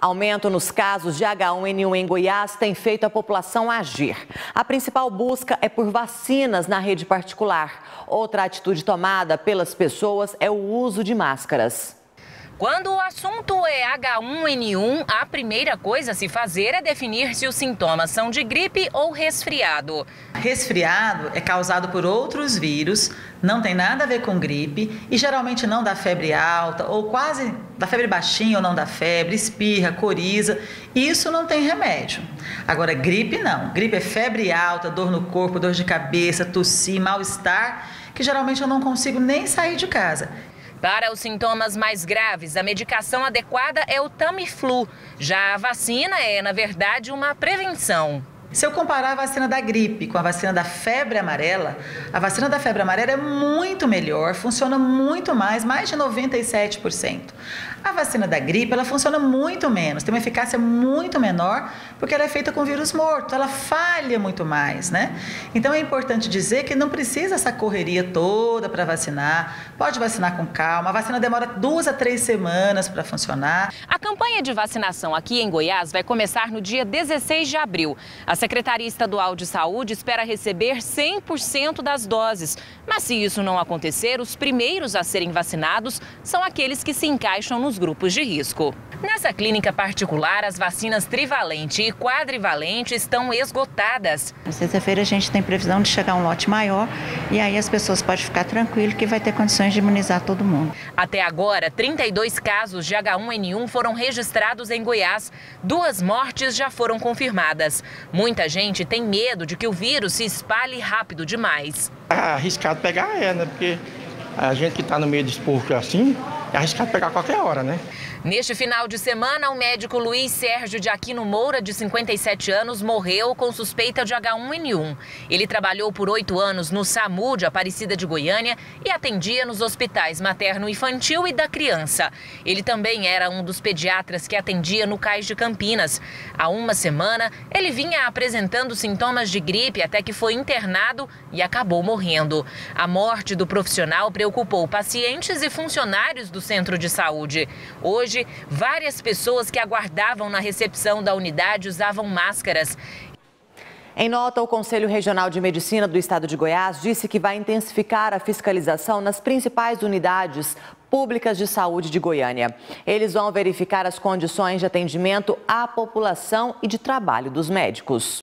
Aumento nos casos de H1N1 em Goiás tem feito a população agir. A principal busca é por vacinas na rede particular. Outra atitude tomada pelas pessoas é o uso de máscaras. Quando o assunto é H1N1, a primeira coisa a se fazer é definir se os sintomas são de gripe ou resfriado. Resfriado é causado por outros vírus, não tem nada a ver com gripe e geralmente não dá febre alta ou quase dá febre baixinha ou não dá febre, espirra, coriza. Isso não tem remédio. Agora, gripe não. Gripe é febre alta, dor no corpo, dor de cabeça, tossir, mal-estar, que geralmente eu não consigo nem sair de casa. Para os sintomas mais graves, a medicação adequada é o Tamiflu. Já a vacina é, na verdade, uma prevenção. Se eu comparar a vacina da gripe com a vacina da febre amarela, a vacina da febre amarela é muito melhor, funciona muito mais, mais de 97%. A vacina da gripe, ela funciona muito menos, tem uma eficácia muito menor, porque ela é feita com vírus morto, ela falha muito mais, né? Então é importante dizer que não precisa essa correria toda para vacinar, pode vacinar com calma, a vacina demora duas a três semanas para funcionar. A campanha de vacinação aqui em Goiás vai começar no dia 16 de abril. A Secretaria Estadual de Saúde espera receber 100% das doses. Mas se isso não acontecer, os primeiros a serem vacinados são aqueles que se encaixam nos grupos de risco. Nessa clínica particular, as vacinas trivalente e quadrivalente estão esgotadas. Na sexta-feira a gente tem previsão de chegar um lote maior e aí as pessoas podem ficar tranquilo que vai ter condições de imunizar todo mundo. Até agora, 32 casos de H1N1 foram registrados em Goiás. Duas mortes já foram confirmadas. Muita gente tem medo de que o vírus se espalhe rápido demais. É arriscado pegar é, né? Porque a gente que está no meio desse povo assim, é arriscado pegar qualquer hora, né? Neste final de semana, o médico Luiz Sérgio de Aquino Moura, de 57 anos, morreu com suspeita de H1N1. Ele trabalhou por oito anos no SAMU de Aparecida de Goiânia e atendia nos hospitais materno-infantil e da criança. Ele também era um dos pediatras que atendia no Cais de Campinas. Há uma semana, ele vinha apresentando sintomas de gripe até que foi internado e acabou morrendo. A morte do profissional preocupou pacientes e funcionários do centro de saúde. Hoje, várias pessoas que aguardavam na recepção da unidade usavam máscaras. Em nota, o Conselho Regional de Medicina do Estado de Goiás disse que vai intensificar a fiscalização nas principais unidades públicas de saúde de Goiânia. Eles vão verificar as condições de atendimento à população e de trabalho dos médicos.